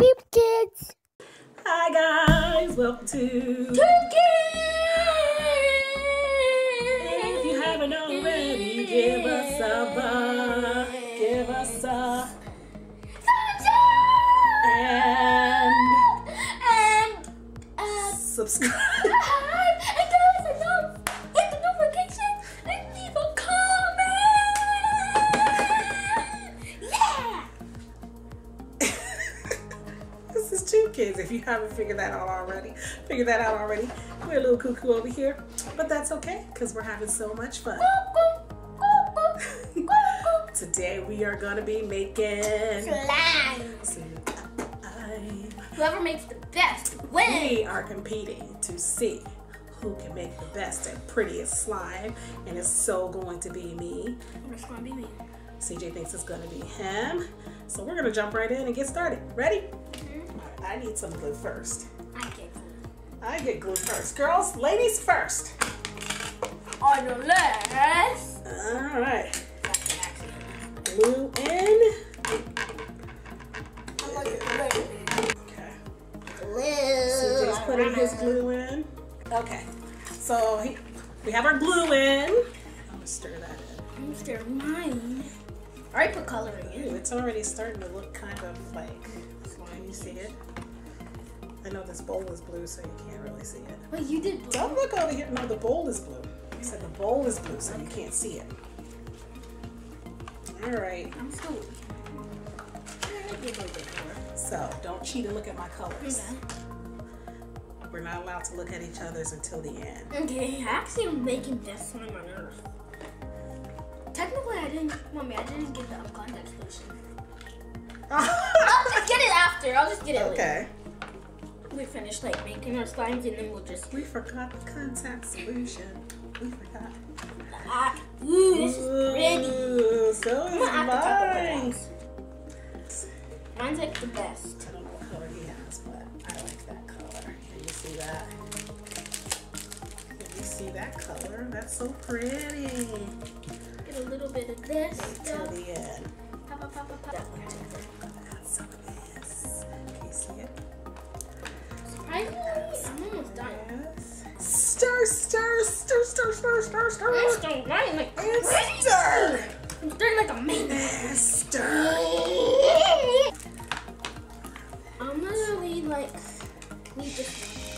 Peep Kids. Hi guys, welcome to. Peep If you haven't already, give us a buck, give us a and And uh, subscribe haven't figured that out already, figured that out already. We're a little cuckoo over here, but that's okay because we're having so much fun. Today we are gonna be making. Slime. slime. Whoever makes the best wins. We are competing to see who can make the best and prettiest slime, and it's so going to be me. It's gonna be me. CJ thinks it's gonna be him. So we're gonna jump right in and get started. Ready? I need some glue first. I get glue. I get glue first. Girls, ladies first. On the left. All right. Glue in. Okay. CJ's putting his glue in. Okay. So he, we have our glue in. I'm gonna stir that in. I'm gonna stir Mine. I put color in in. it's already starting to look kind of like slime. You see it? I know this bowl is blue, so you can't really see it. Wait, you did blue. Don't look over here. No, the bowl is blue. I said the bowl is blue, so you can't see it. All right. I'm still. So don't cheat and look at my colors. We're not allowed to look at each other's until the end. Okay, actually, I'm making this one on earth. Technically, I didn't. Mommy, I didn't get the contact solution. I'll just get it after. I'll just get it later. okay. We finished like making our slimes, and then we'll just. We forgot the contact solution. We forgot. Ah, ooh, this is pretty. Ooh, so I'm is gonna have to talk about mine. Mine's like the best. I don't know what color he has, but I like that color. Can you see that? Can you see that color? That's so pretty. Little bit of this Wait till the end. Pop, pop, pop, pop, pop. Add some of this. Can you see it? Surprisingly, I'm almost done. Yes. Stir, stir, stir, stir, stir, stir, I'm stir. like crazy. stir. I'm starting like a man. Stir. I'm literally like leave this. Don't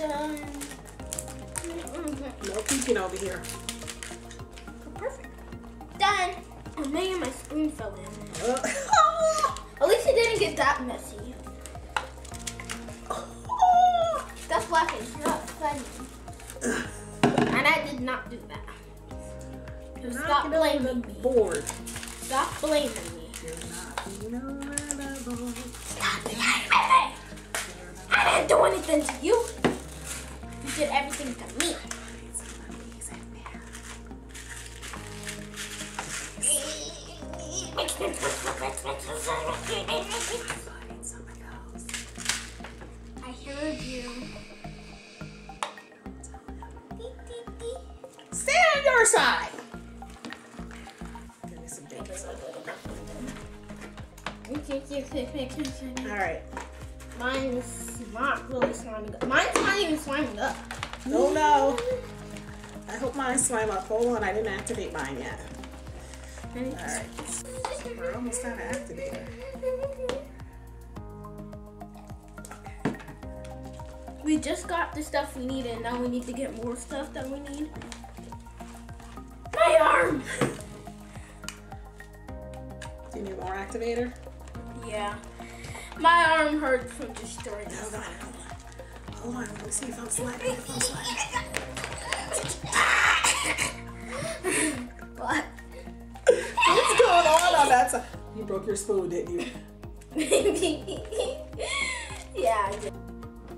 Almost done. No peeking over here. Perfect. Done. Oh man, my spoon fell in. Uh, At least it didn't get that messy. That's it's not funny. And I did not do that. So stop Knock it over blaming me. board. Stop blaming me. You're not. Stop blaming me. I didn't do anything to you. Did everything to me. I heard you. Stay on your side. Give me some baking soda. All right. Mine's not really up. Mine's not sliming up. Oh no. I hope mine slime up. Hold on, I didn't activate mine yet. All right. We're almost out of activator. We just got the stuff we need and now we need to get more stuff that we need. My arm! Do you need more activator? Yeah. My arm hurts from destroying Hold this. Hold on. Let me see if I'm sliding. If I'm sliding. What? What's going on on that side? You broke your spoon, didn't you? yeah, I did.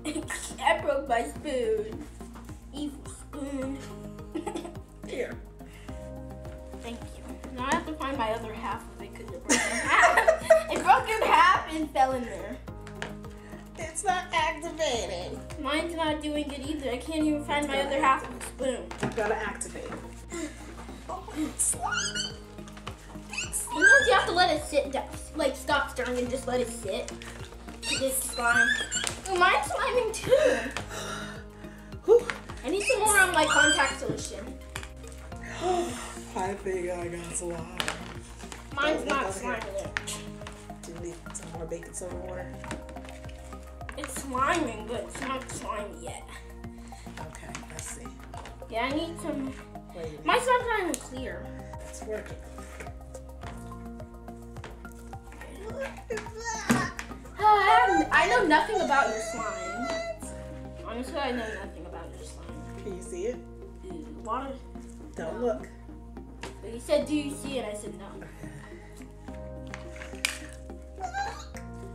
I broke my spoon. Evil spoon. Here. Thank you. Now I have to find my other half of it because it broke in half. it broke in half and fell in there. It's not activating. Mine's not doing it either. I can't even find my other half of the spoon. I'm gonna activate. Sometimes you have to let it sit down, like stop stirring and just let it sit. It's slime. Oh, mine's sliming too. I need some more on my contact solution. I think I got slime. Mine's not slimy Do you need some more baking soda water? It's sliming, but it's not slimy yet. Okay, let's see. Yeah, I need some. Wait, My slime's not even clear. it's working. What is I, I know nothing about your slime. Honestly, I know nothing about your slime. Can you see it? Water. Don't look. But you said, do you see it? I said no.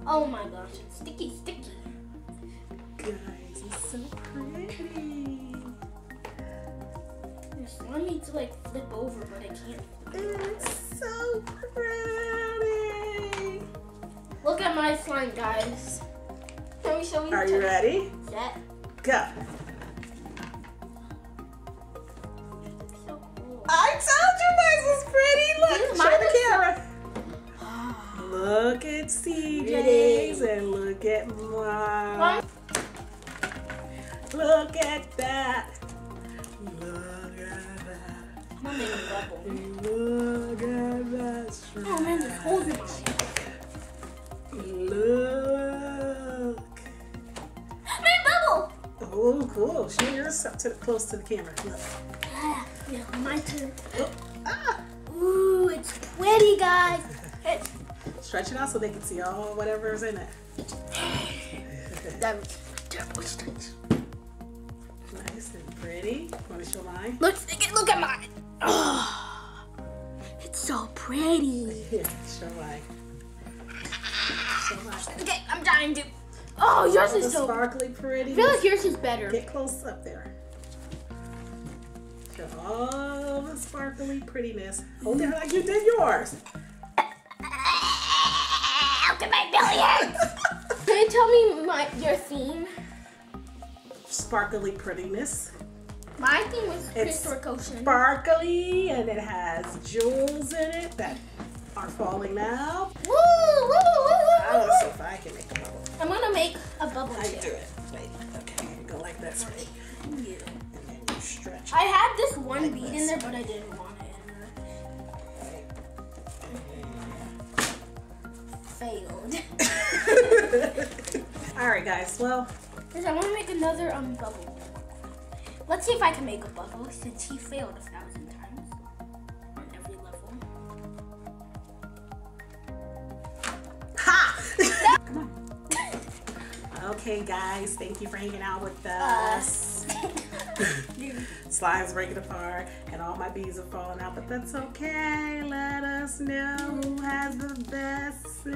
Oh my gosh, it's sticky, sticky. Guys, it's so pretty. Your slime needs to like flip over, but I can't. It's so pretty. Look at my slime, guys. Let me show you. Are you ready? Set. Go. So cool. I told you guys it's pretty. Look, Dude, show the camera. Look at CJ's and look at mine. Mom, Look at that. Look at that. I'm gonna make a bubble. Look at that. Oh man, there's holes in mine. Look. My bubble. Oh, cool. Show yours up to the, close to the camera. Look. Yeah, my turn. Oh, ah. Ooh, it's pretty, guys. It's Stretch it out so they can see all whatever's in it. that was terrible stretch. Nice and pretty. Want to show mine? Look, look at mine. Oh, it's so pretty. Show mine. Show mine. Okay, I'm dying to. Oh, yours The is so. Sparkly pretty. feel like yours is better. Get close up there. Show all the sparkly prettiness. Hold it like you did yours. Look at my billions. Can you tell me my your theme? Sparkly prettiness. My theme It's historic ocean. Sparkly and it has jewels in it that are falling out. Woo, woo, woo, woo, I don't see if I can make a bubble. I'm gonna make a bubble you do it? Wait, okay, go like this, right? Yeah. And then you stretch. I had this one Like bead in there, but I didn't want it in there. Failed. All right, guys. Well, Because I want to make another um bubble. Let's see if I can make a bubble since he failed a thousand times on every level. ha! Come on. Okay, guys. Thank you for hanging out with us. Slides breaking apart, and all my bees are falling out, but that's okay. Let us know who has the best.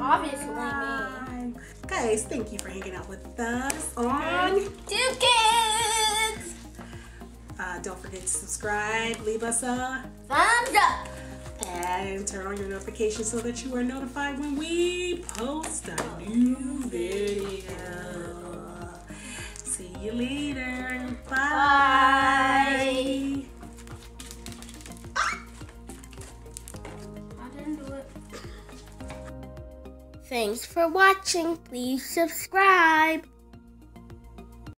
Obviously me. Guys, thank you for hanging out with us on. Uh, don't forget to subscribe, leave us a, Thumbs up! and turn on your notifications so that you are notified when we post a new video. See you later. Bye. I didn't do it. Thanks for watching. Please subscribe.